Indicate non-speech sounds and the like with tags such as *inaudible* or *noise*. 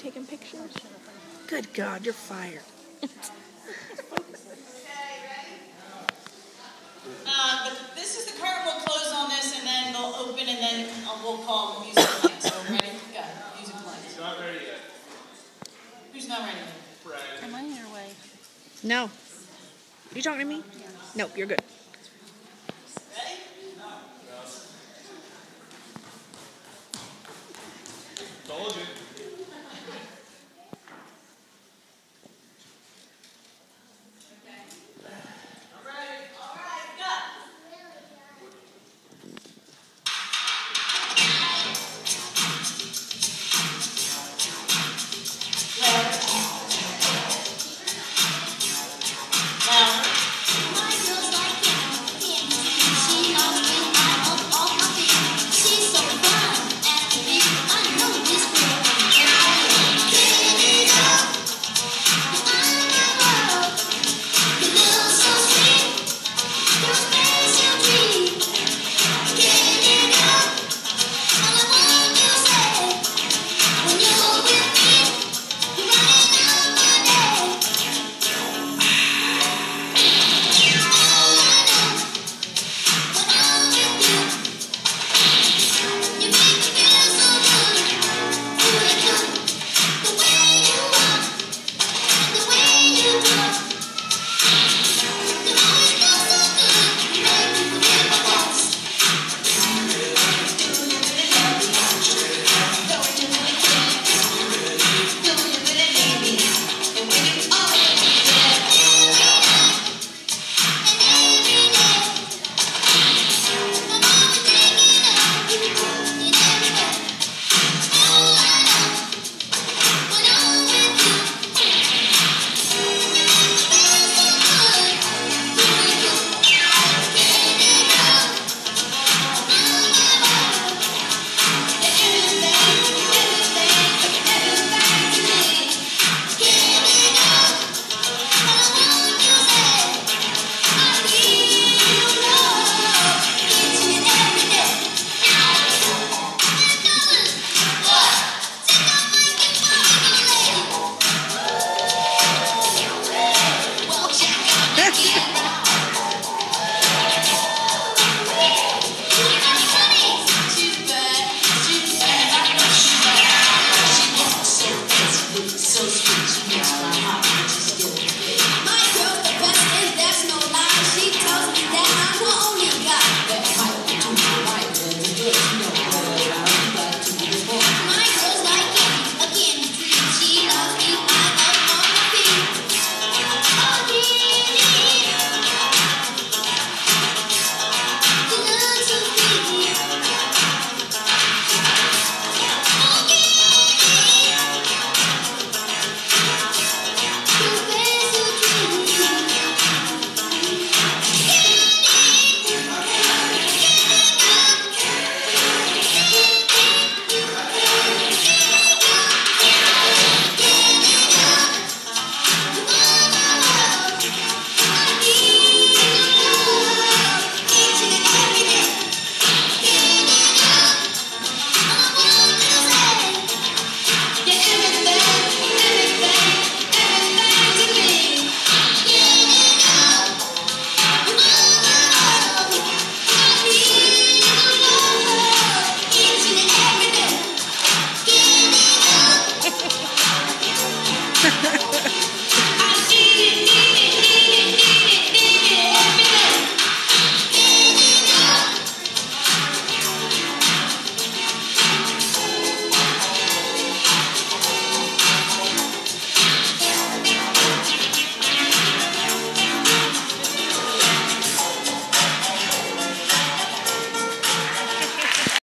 taking pictures? Good God, you're fired. Uh, this is the curtain will close on this, and then they'll open, and then uh, we'll call music playing. So ready? Go. Music playing. It's not ready yet. Who's not ready? Brian. Am I in your way? No. You talking to me? Nope, you're good. action. Ha *laughs* ha!